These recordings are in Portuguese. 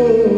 Oh.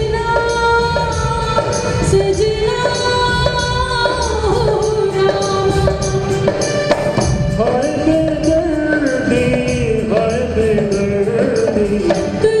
Thank.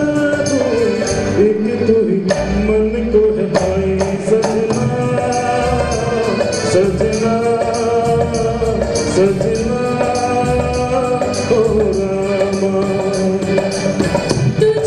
coração. Tudo